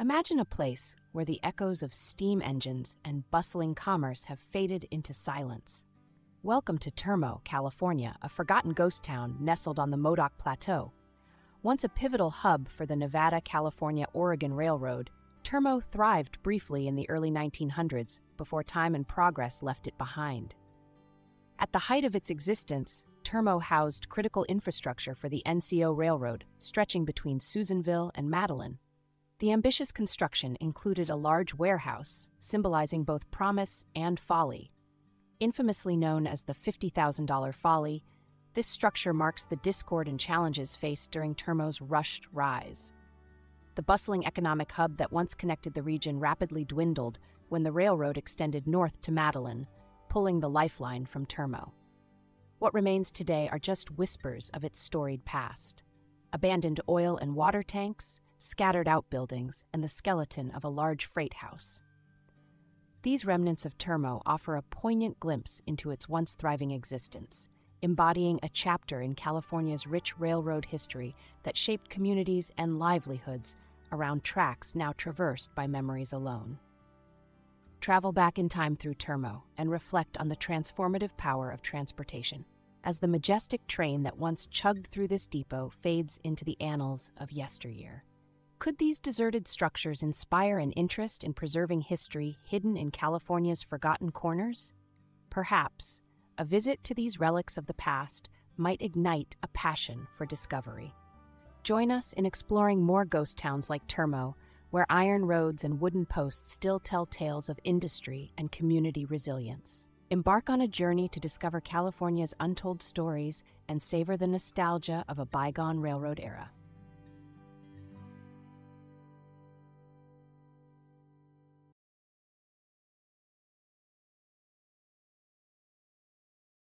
Imagine a place where the echoes of steam engines and bustling commerce have faded into silence. Welcome to Termo, California, a forgotten ghost town nestled on the Modoc Plateau. Once a pivotal hub for the Nevada California Oregon Railroad, Termo thrived briefly in the early 1900s before time and progress left it behind. At the height of its existence, Termo housed critical infrastructure for the NCO Railroad, stretching between Susanville and Madeline. The ambitious construction included a large warehouse, symbolizing both promise and folly. Infamously known as the $50,000 Folly, this structure marks the discord and challenges faced during Termo's rushed rise. The bustling economic hub that once connected the region rapidly dwindled when the railroad extended north to Madeline, pulling the lifeline from Termo. What remains today are just whispers of its storied past abandoned oil and water tanks, scattered outbuildings, and the skeleton of a large freight house. These remnants of Termo offer a poignant glimpse into its once thriving existence, embodying a chapter in California's rich railroad history that shaped communities and livelihoods around tracks now traversed by memories alone. Travel back in time through Termo and reflect on the transformative power of transportation as the majestic train that once chugged through this depot fades into the annals of yesteryear. Could these deserted structures inspire an interest in preserving history hidden in California's forgotten corners? Perhaps a visit to these relics of the past might ignite a passion for discovery. Join us in exploring more ghost towns like Termo, where iron roads and wooden posts still tell tales of industry and community resilience. Embark on a journey to discover California's untold stories and savor the nostalgia of a bygone railroad era.